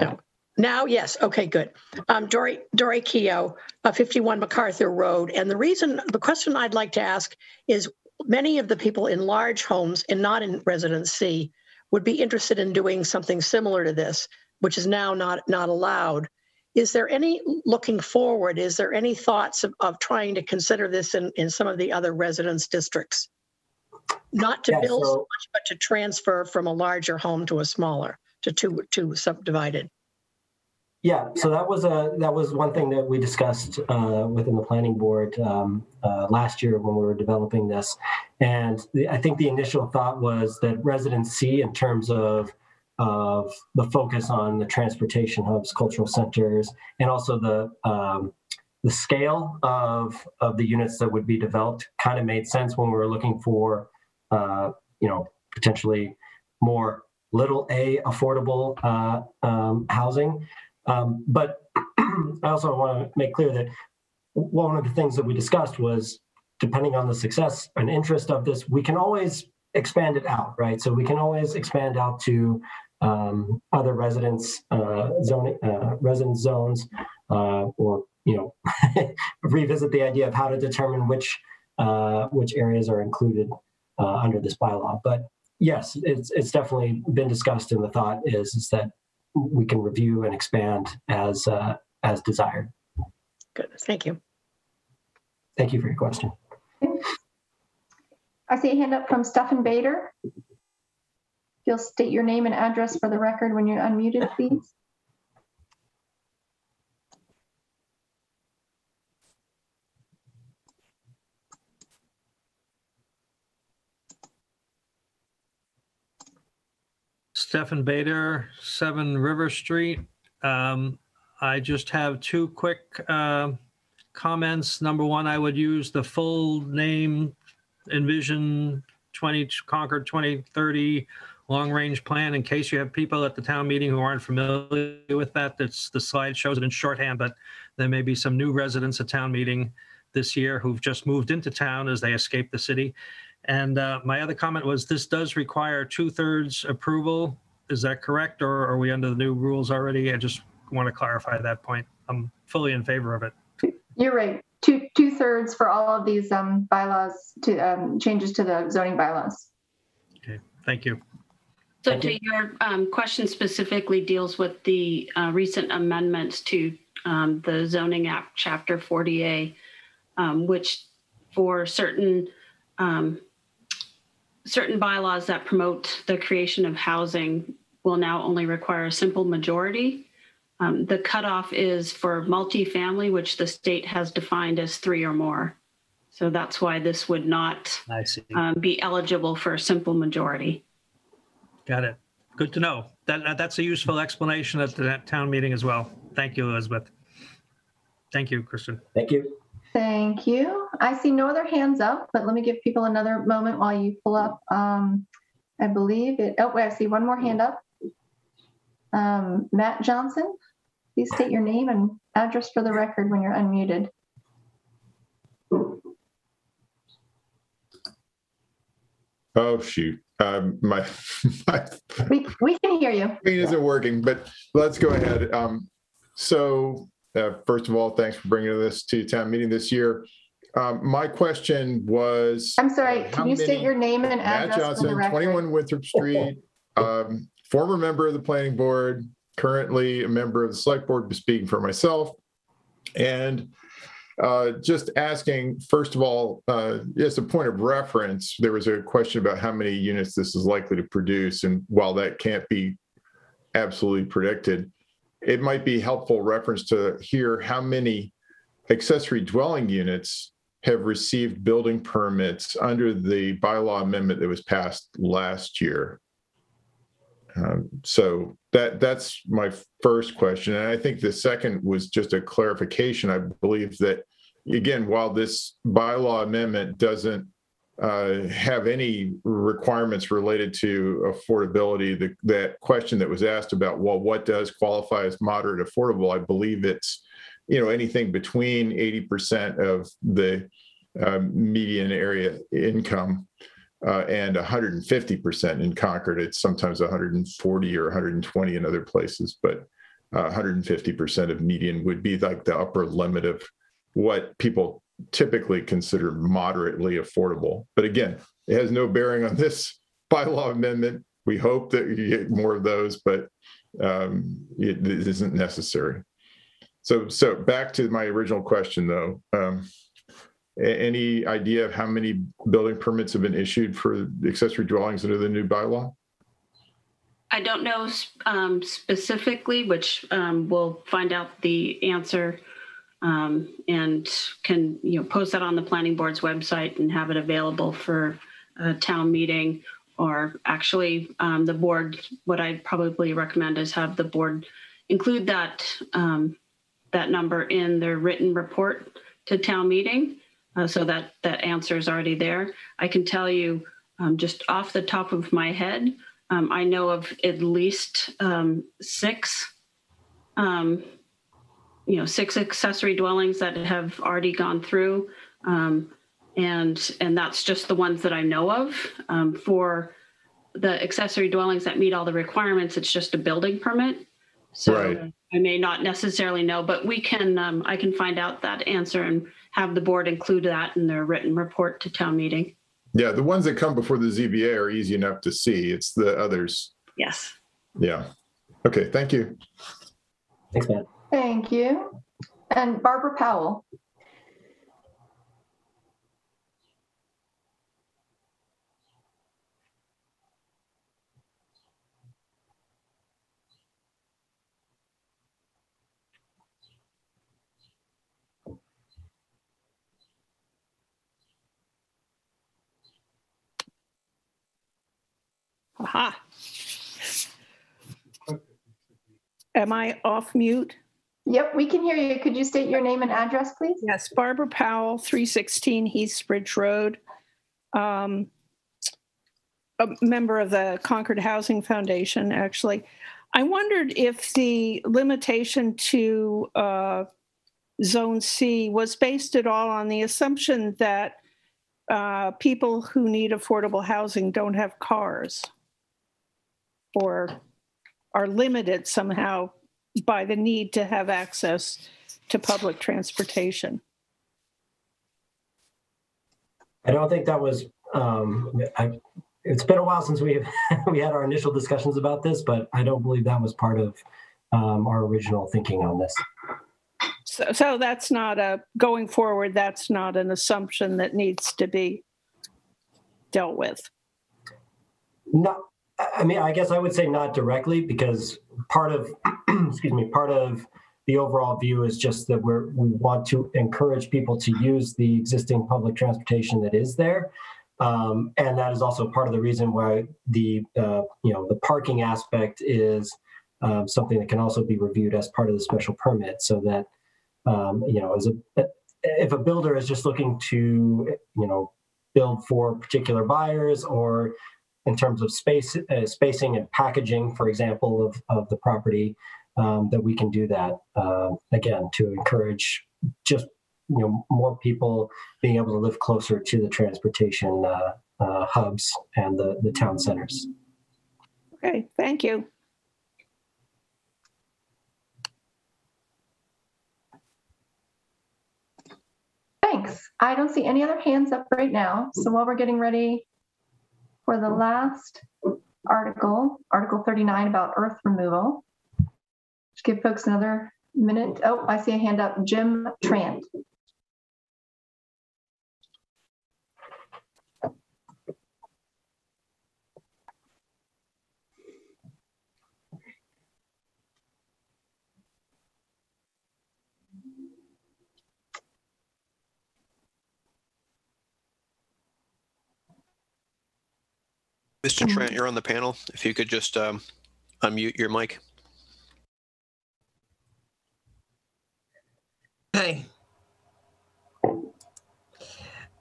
Oh now, yes, okay, good. Um, Dory, Dory Keough, uh, 51 MacArthur Road. And the reason, the question I'd like to ask is many of the people in large homes and not in Residence C would be interested in doing something similar to this, which is now not, not allowed. Is there any, looking forward, is there any thoughts of, of trying to consider this in, in some of the other residence districts? Not to Yeah, build so so- much, but to transfer from a larger home to a smaller, to two, to subdivided. Yeah, so that was a that was one thing that we discussed uh, within the planning board um, uh, last year when we were developing this, and the, I think the initial thought was that Residence C, in terms of of the focus on the transportation hubs, cultural centers, and also the um, the scale of of the units that would be developed, kind of made sense when we were looking for uh, you know potentially more little a affordable uh, um, housing. Um, but <clears throat> I also want to make clear that one of the things that we discussed was depending on the success and interest of this, we can always expand it out, right? So we can always expand out to um, other residents, uh, zoning, uh, residence zones, uh, or you know, <laughs> revisit the idea of how to determine which uh, which areas are included uh, under this bylaw. But yes, it's it's definitely been discussed, and the thought is is that we can review and expand as uh, as desired. Good, thank you. Thank you for your question. I see a hand up from Stefan Bader. You'll state your name and address for the record when you're unmuted, please. Stefan Bader, 7 River Street. Um, I just have two quick uh, comments. Number one, I would use the full name Envision 20 Concord 2030 long range plan in case you have people at the town meeting who aren't familiar with that. That's the slide shows it in shorthand, but there may be some new residents at town meeting this year who've just moved into town as they escape the city. And uh, my other comment was this does require two thirds approval. Is that correct? Or are we under the new rules already? I just want to clarify that point. I'm fully in favor of it. You're right. Two, two thirds for all of these um, bylaws to um, changes to the zoning bylaws. Okay, thank you. So to your um, question specifically deals with the uh, recent amendments to um, the zoning act, chapter 40A, um, which for certain um, certain bylaws that promote the creation of housing will now only require a simple majority. Um, the cutoff is for multifamily, which the state has defined as three or more. So that's why this would not um, be eligible for a simple majority. Got it. Good to know. That, that- that's a useful explanation at the town meeting as well. Thank you, Elizabeth. Thank you, Kristen. Thank you. Thank you. I see no other hands up, but let me give people another moment while you pull up. Um, I believe it, oh, wait, I see one more hand up. Um, Matt Johnson, please state your name and address for the record when you're unmuted. Oh, shoot. Um, my, <laughs> my We, we can hear you. screen isn't working, but let's go ahead. Um, so, uh, first of all, thanks for bringing this to town meeting this year. Um, my question was. I'm sorry, uh, can you state your name and Matt address for the Johnson, record? 21 Winthrop Street, <laughs> um, former member of the planning board, currently a member of the select board, speaking for myself. And uh, just asking, first of all, uh, as a point of reference, there was a question about how many units this is likely to produce. And while that can't be absolutely predicted, it might be helpful reference to hear how many accessory dwelling units have received building permits under the bylaw amendment that was passed last year. Um, So that, that's my first question. And I think the second was just a clarification. I believe that, again, while this bylaw amendment doesn't uh, have any requirements related to affordability, the, that question that was asked about, well, what does qualify as moderate affordable? I believe it's you know, anything between 80% of the um, median area income uh, and 150% in Concord. It's sometimes 140 or 120 in other places, but uh, 150% of median would be like the upper limit of what people typically considered moderately affordable. But again, it has no bearing on this <laughs> bylaw amendment. We hope that you get more of those, but um, it, it isn't necessary. So, so back to my original question, though. Um, any idea of how many building permits have been issued for accessory dwellings under the new bylaw? I don't know um, specifically, which um, we'll find out the answer um, and can you know post that on the planning board's website and have it available for a town meeting. Or actually, um, the board. What I'd probably recommend is have the board include that um, that number in their written report to town meeting, uh, so that that answer is already there. I can tell you um, just off the top of my head. Um, I know of at least um, six, um, you know, six accessory dwellings that have already gone through, um, and and that's just the ones that I know of. Um, for the accessory dwellings that meet all the requirements, it's just a building permit. So Right. I may not necessarily know, but we can. Um, I can find out that answer and have the board include that in their written report to town meeting. Yeah, the ones that come before the ZBA are easy enough to see. It's the others. Yes. Yeah. Okay, thank you. Thanks, Matt. Thank you. And Barbara Powell. Aha. Am I off mute? Yep, we can hear you. Could you state your name and address, please? Yes, Barbara Powell, 316 Heathbridge Road. Um, A member of the Concord Housing Foundation, actually. I wondered if the limitation to uh, Zone C was based at all on the assumption that uh, people who need affordable housing don't have cars or are limited somehow by the need to have access to public transportation. I don't think that was, um, I, it's been a while since we, <laughs> we had our initial discussions about this, but I don't believe that was part of, um, our original thinking on this. So, so that's not a, going forward, that's not an assumption that needs to be dealt with. Not, I mean, I guess I would say not directly because part of, <clears throat> excuse me, part of the overall view is just that we're, we want to encourage people to use the existing public transportation that is there. Um, and that is also part of the reason why the, uh, you know, the parking aspect is um, something that can also be reviewed as part of the special permit so that, um, you know, as a, if a builder is just looking to, you know, build for particular buyers or in terms of space, uh, spacing and packaging, for example, of, of the property, um, that we can do that uh, again to encourage just you know more people being able to live closer to the transportation uh, uh, hubs and the, the town centers. Okay, thank you. Thanks. I don't see any other hands up right now. So while we're getting ready for the last article, Article 39 about earth removal, just give folks another minute. Oh, I see a hand up. Jim Trant. Mr. Trent, you're on the panel. If you could just um, unmute your mic. Hi.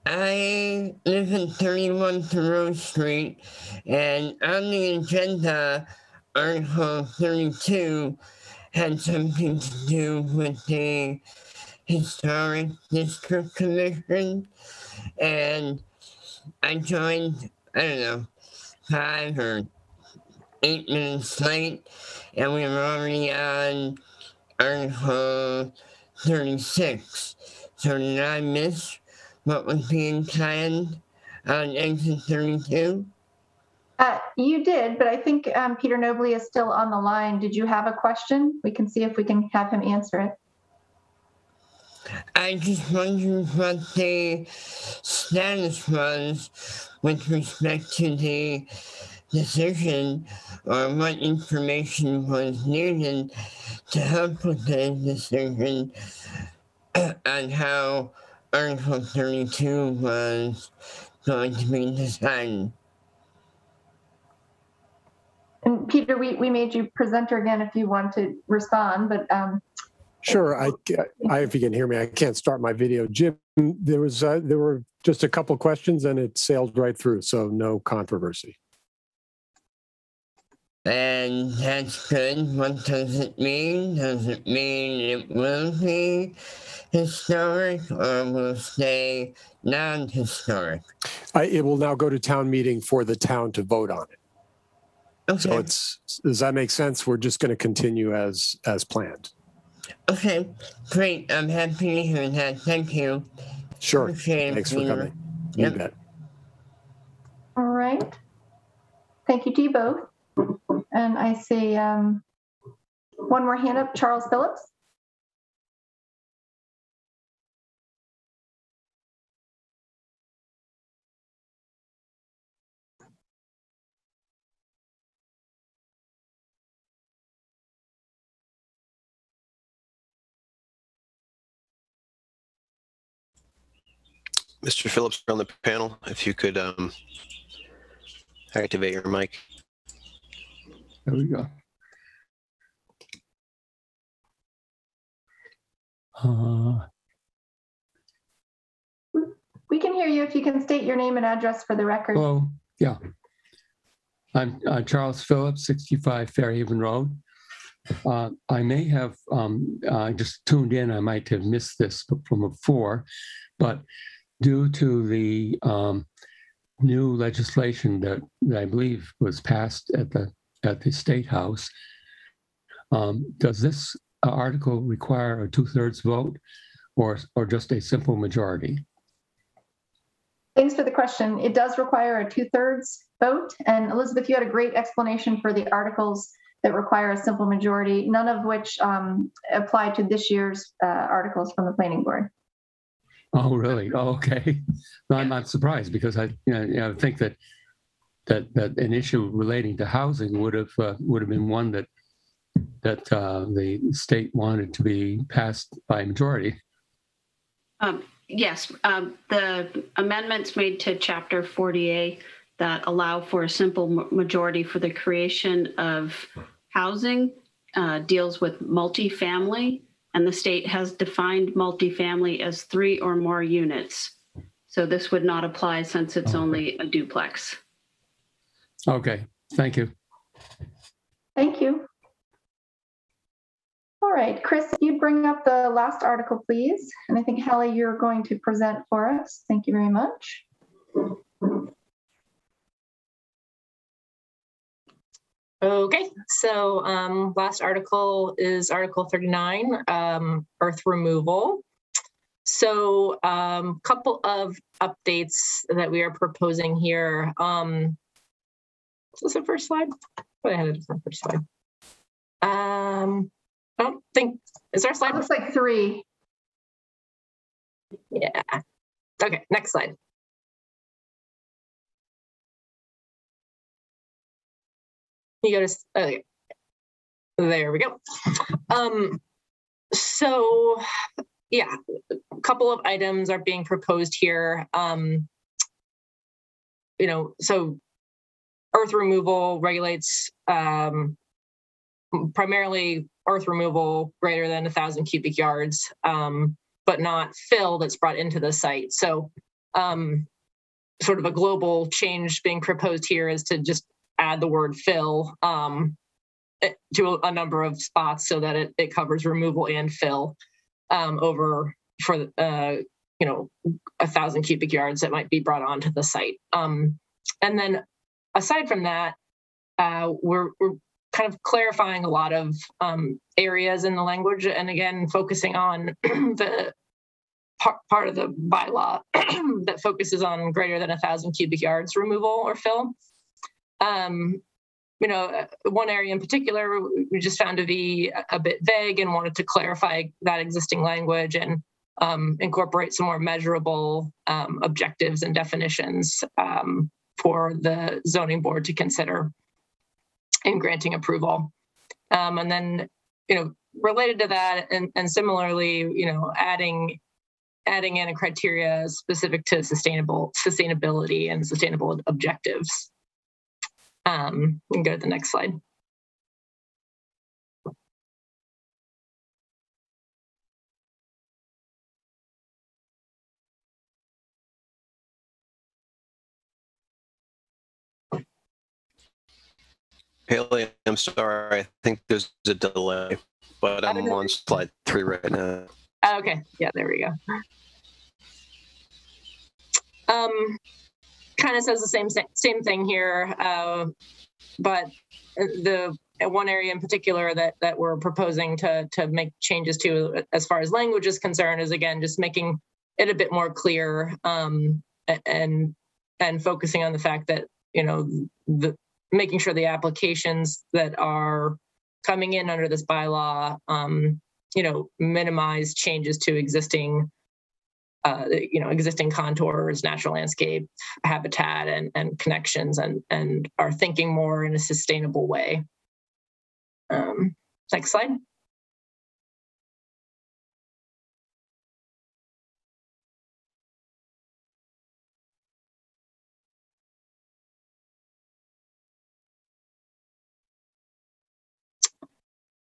I live in 31 Thoreau Street, and on the agenda, Article 32 had something to do with the Historic District Commission. And I joined, I don't know, five or eight minutes late, and we were already on Article 36. So did I miss what was being planned on exit 32? Uh, you did, but I think um, Peter Nobley is still on the line. Did you have a question? We can see if we can have him answer it. I just wondered what the status was with respect to the decision or what information was needed to help with the decision and how Article 32 was going to be decided. And Peter, we, we made you presenter again if you want to respond, but um, Sure, I, I, if you can hear me, I can't start my video. Jim, there was, uh, there were just a couple questions and it sailed right through, so no controversy. And that's good. What does it mean? Does it mean it will be historic or will stay non-historic? I, it will now go to town meeting for the town to vote on it. So it's, does that make sense? We're just going to continue as, as planned. Okay, great. I'm happy to hear that. Thank you. Sure. Appreciate it, Thanks for Peter. coming. You Yep. bet. all right. Thank you to you both. And I see um, one more hand up, Charles Phillips. Mr. Phillips on the panel, if you could um, activate your mic. There we go. Uh, We can hear you if you can state your name and address for the record. Hello, yeah. I'm uh, Charles Phillips, 65 Fairhaven Road. Uh, I may have um, uh, just tuned in, I might have missed this from before, but due to the um, new legislation that, that I believe was passed at the, at the State House, um, does this article require a two-thirds vote or, or just a simple majority? Thanks for the question. It does require a two-thirds vote. And Elizabeth, you had a great explanation for the articles that require a simple majority, none of which um, apply to this year's uh, articles from the planning board. Oh, really? Oh, okay. No, I'm not surprised because I, you know, you know, think that that that an issue relating to housing would have uh, would have been one that that uh, the state wanted to be passed by majority. Um, Yes, um, the amendments made to Chapter 40A that allow for a simple majority for the creation of housing uh, deals with multifamily, and the state has defined multifamily as three or more units. So this would not apply since it's Okay. only a duplex. Okay, thank you. Thank you. All right, Chris, if you bring up the last article, please. And I think Hallie, you're going to present for us. Thank you very much. Okay, so um, last article is Article 39, um, earth removal. So um, couple of updates that we are proposing here. Um, is this the first slide? I had a different first slide. Um, I don't think, is there a slide? Looks like three. Yeah. Okay, next slide. You go to, okay. There we go. Um, so, yeah, a couple of items are being proposed here. Um, you know, so earth removal regulates um, primarily earth removal greater than a thousand cubic yards, um, but not fill that's brought into the site. So, um, sort of a global change being proposed here is to just add the word fill. Um, to a number of spots so that it, it covers removal and fill um, over for uh, you know a thousand cubic yards that might be brought onto the site. Um, and then aside from that, uh, we're we're kind of clarifying a lot of um, areas in the language, and again focusing on <clears throat> the part of the bylaw <clears throat> that focuses on greater than a thousand cubic yards removal or fill. Um, you know, uh, one area in particular we just found to be a, bit vague and wanted to clarify that existing language and um, incorporate some more measurable um, objectives and definitions um, for the zoning board to consider in granting approval. Um, and then, you know, related to that and, and similarly, you know, adding adding in a criteria specific to sustainable sustainability and sustainable objectives. Um, we can go to the next slide. Haley, I'm sorry. I think there's a delay, but I'm on slide three right now. Oh, okay, yeah, there we go. Um, kind of says the same same thing here, uh, but the one area in particular that that we're proposing to to make changes to as far as language is concerned is again just making it a bit more clear um, and and focusing on the fact that you know the making sure the applications that are coming in under this bylaw, um, you know, minimize changes to existing, uh, you know, existing contours, natural landscape, habitat, and and connections, and and are thinking more in a sustainable way. Um, next slide.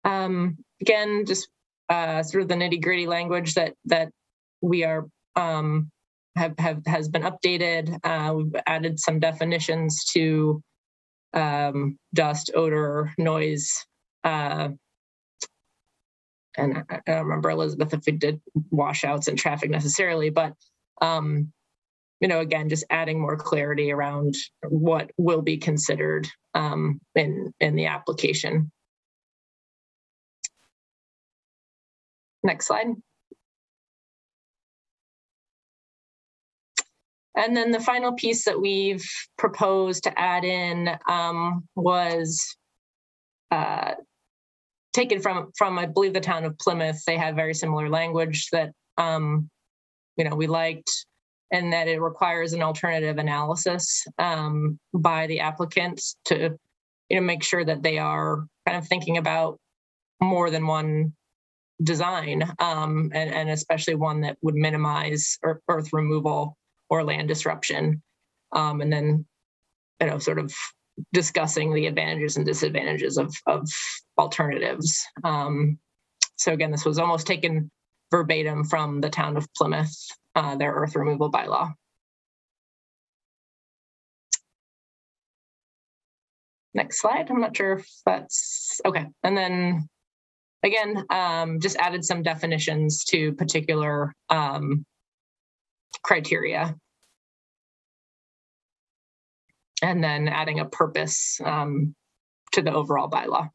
Um, again, just uh, sort of the nitty gritty language that that we are um, have have has been updated. Uh, we've added some definitions to um, dust, odor, noise. Uh, and I, I don't remember Elizabeth if we did washouts and traffic necessarily, but um, you know, again, just adding more clarity around what will be considered um, in in the application. Next slide. And then the final piece that we've proposed to add in um, was uh, taken from, from, I believe, the town of Plymouth. They had very similar language that, um, you know, we liked and that it requires an alternative analysis um, by the applicants to, you know, make sure that they are kind of thinking about more than one design, um, and, and especially one that would minimize earth removal or land disruption. Um, and then, you know, sort of discussing the advantages and disadvantages of, of alternatives. Um, so again, this was almost taken verbatim from the town of Plymouth, uh, their earth removal bylaw. Next slide. I'm not sure if that's okay. And then again, um, just added some definitions to particular um, criteria. And then adding a purpose um, to the overall bylaw.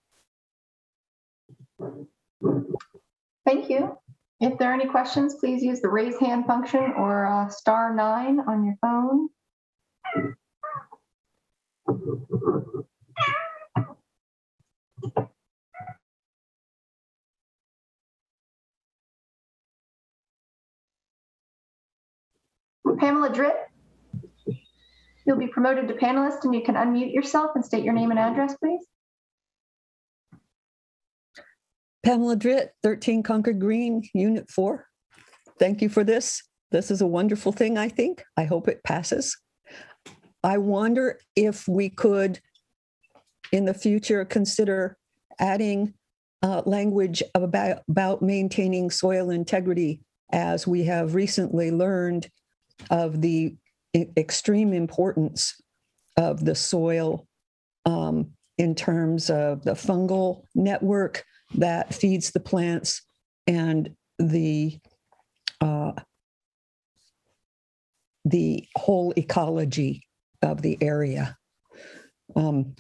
Thank you. If there are any questions, please use the raise hand function or uh, star nine on your phone. Pamela Dritt. You'll be promoted to panelist and you can unmute yourself and state your name and address, please. Pamela Dritt, 13 Concord Green, Unit 4. Thank you for this. This is a wonderful thing, I think. I hope it passes. I wonder if we could, in the future, consider adding uh, language about, about maintaining soil integrity, as we have recently learned of the extreme importance of the soil um, in terms of the fungal network that feeds the plants and the uh, the whole ecology of the area. Um,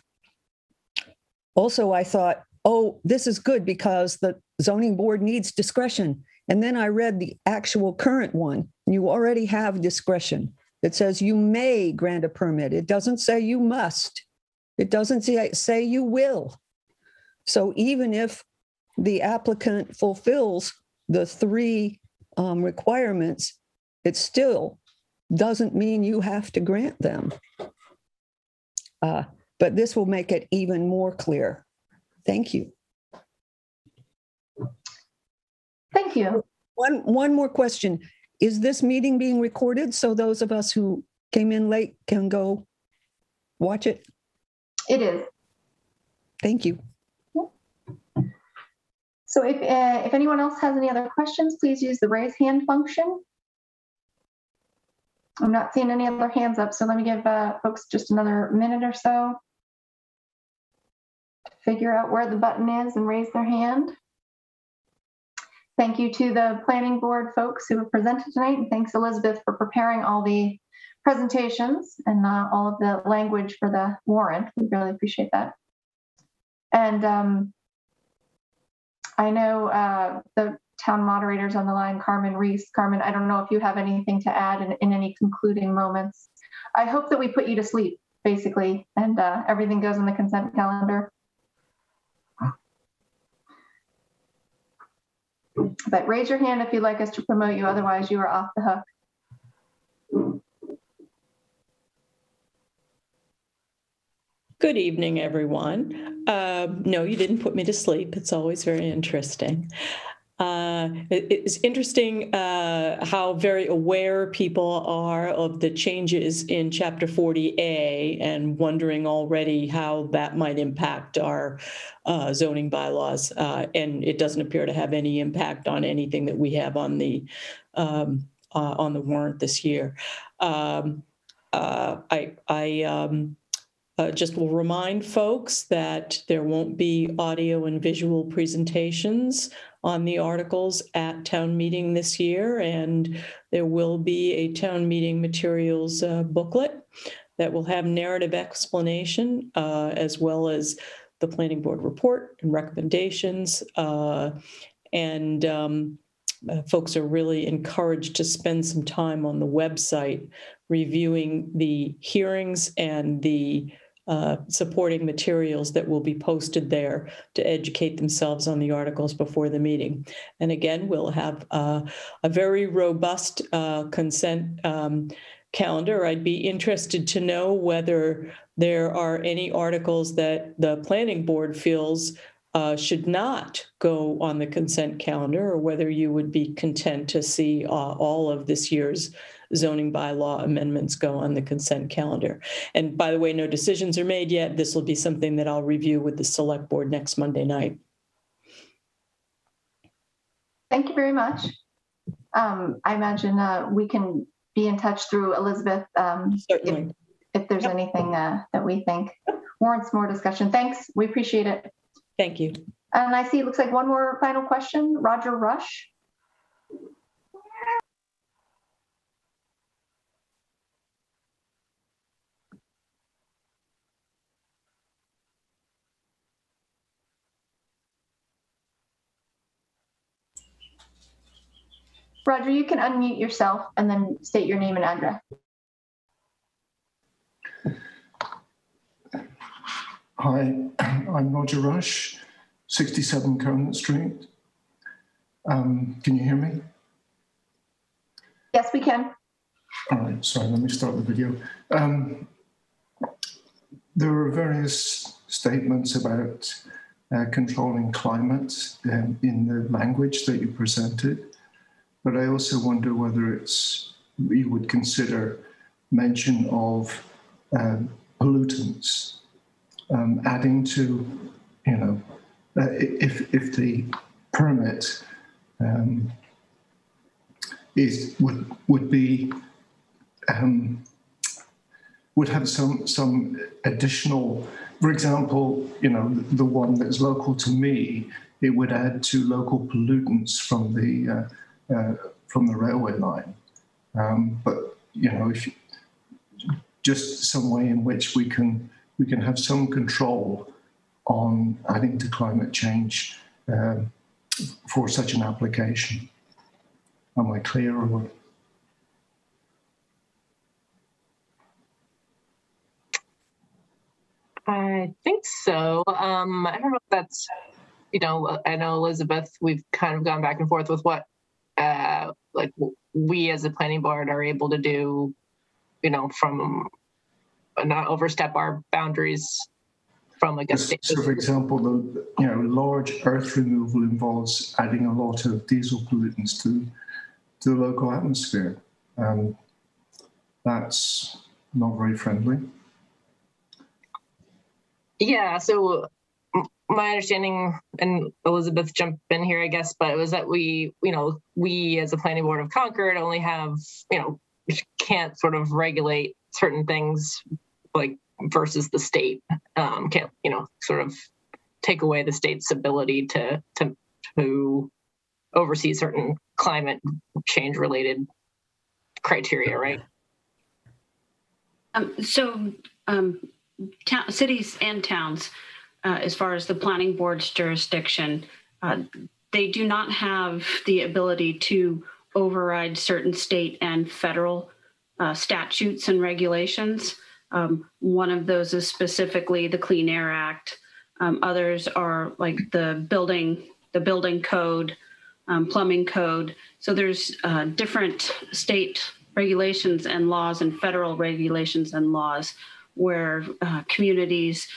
also, I thought, oh, this is good because the zoning board needs discretion. And then I read the actual current one. You already have discretion. It says you may grant a permit. It doesn't say you must. It doesn't say, say you will. So even if the applicant fulfills the three um, requirements, it still doesn't mean you have to grant them. Uh, but this will make it even more clear. Thank you. Thank you. One, one more question. Is this meeting being recorded so those of us who came in late can go watch it? It is. Thank you. So if, uh, if anyone else has any other questions, please use the raise hand function. I'm not seeing any other hands up, so let me give uh, folks just another minute or so to figure out where the button is and raise their hand. Thank you to the planning board folks who have presented tonight, and thanks Elizabeth for preparing all the presentations and uh, all of the language for the warrant. We really appreciate that. And um, I know uh, the town moderators on the line, Carmin Reiss. Carmin, I don't know if you have anything to add in, in any concluding moments. I hope that we put you to sleep, basically, and uh, everything goes on the consent calendar. But raise your hand if you'd like us to promote you, otherwise you are off the hook. Good evening, everyone. Uh, no, you didn't put me to sleep. It's always very interesting. Uh, it- it's interesting uh, how very aware people are of the changes in Chapter 40A and wondering already how that might impact our uh, zoning bylaws. Uh, And it doesn't appear to have any impact on anything that we have on the, um, uh, on the warrant this year. Um, uh, I, I um, uh, just will remind folks that there won't be audio and visual presentations on the articles at town meeting this year, and there will be a town meeting materials uh, booklet that will have narrative explanation uh, as well as the planning board report and recommendations. uh, And um, uh, folks are really encouraged to spend some time on the website reviewing the hearings and the uh, supporting materials that will be posted there to educate themselves on the articles before the meeting. And again, we'll have uh, a very robust uh, consent um, calendar. I'd be interested to know whether there are any articles that the planning board feels uh, should not go on the consent calendar, or whether you would be content to see uh, all of this year's zoning bylaw amendments go on the consent calendar. And by the way, no decisions are made yet. This will be something that I'll review with the select board next Monday night. Thank you very much. Um, I imagine uh, we can be in touch through Elizabeth um, if, if there's anything uh, that we think warrants more discussion. Thanks. We appreciate it. Thank you. And I see it looks like one more final question. Roger Rush. Roger, you can unmute yourself and then state your name and address. Hi, I'm Roger Rush, 67 Conant Street. Um, can you hear me? Yes, we can. All right, sorry, let me start the video. Um, there are various statements about uh, controlling climate um, in the language that you presented, but I also wonder whether it's you would consider mention of um, pollutants um, adding to, you know, uh, if if the permit um, is would would be um, would have some some additional for example, you know, the, the one that's local to me, it would add to local pollutants from the uh, uh, from the railway line. Um, but you know, if you, just some way in which we can we can have some control on adding to climate change um, for such an application. Am I clear? Or I think so. Um, I don't know if that's, you know, I know Elizabeth, we've kind of gone back and forth with what, like we as a planning board are able to do, you know, from not overstep our boundaries from like a so, state. so for example, the you know large earth removal involves adding a lot of diesel pollutants to to the local atmosphere. Um, that's not very friendly. Yeah, so my understanding, and Elizabeth jump in here, I guess, but it was that we, you know, we as a planning board of Concord only have, you know, can't sort of regulate certain things like versus the state. Um, can't, you know, sort of take away the state's ability to to to oversee certain climate change related criteria, right? Um, so, um, cities and towns, uh, as far as the planning board's jurisdiction, uh, they do not have the ability to override certain state and federal uh, statutes and regulations. Um, one of those is specifically the Clean Air Act. Um, others are like the building, the building code, um, plumbing code. So there's uh, different state regulations and laws and federal regulations and laws where uh, communities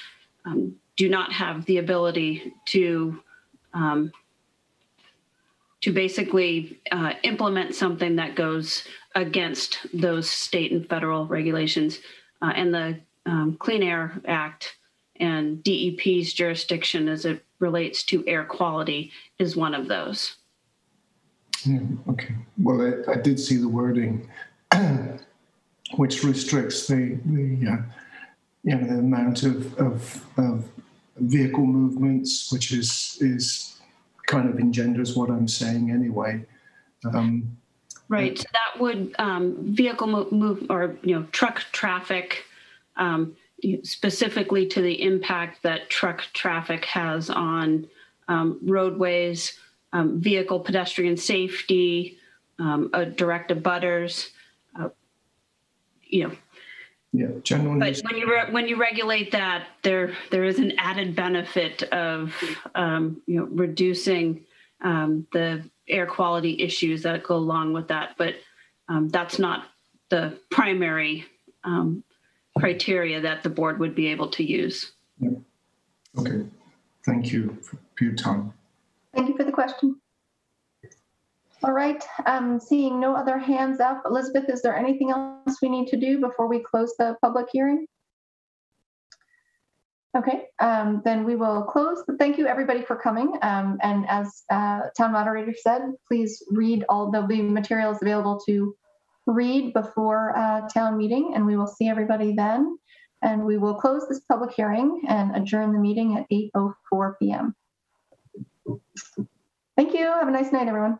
um, do not have the ability to um, to basically uh, implement something that goes against those state and federal regulations. Uh, and the um, Clean Air Act and DEP's jurisdiction as it relates to air quality is one of those. Yeah, okay. Well, I, I did see the wording, <clears throat> which restricts the the uh, you know the amount of, of of vehicle movements, which is is kind of engenders what I'm saying anyway. Um, Right. So that would um, vehicle move, move or you know truck traffic, um, specifically to the impact that truck traffic has on um, roadways, um, vehicle pedestrian safety, um, uh, direct abutters. Uh, you know, yeah, generally. but when you re- when you regulate that, there there is an added benefit of um, you know reducing um, the air quality issues that go along with that. But um, that's not the primary um, criteria that the board would be able to use. Yeah. Okay. Thank you for your time. Thank you for the question. All right, um, seeing no other hands up, Elizabeth, is there anything else we need to do before we close the public hearing? Okay, um, then we will close, thank you everybody for coming. Um, and as uh, town moderator said, please read all, there'll materials available to read before uh, town meeting and we will see everybody then. And we will close this public hearing and adjourn the meeting at 8.04 p.m. Thank you. Have a nice night, everyone.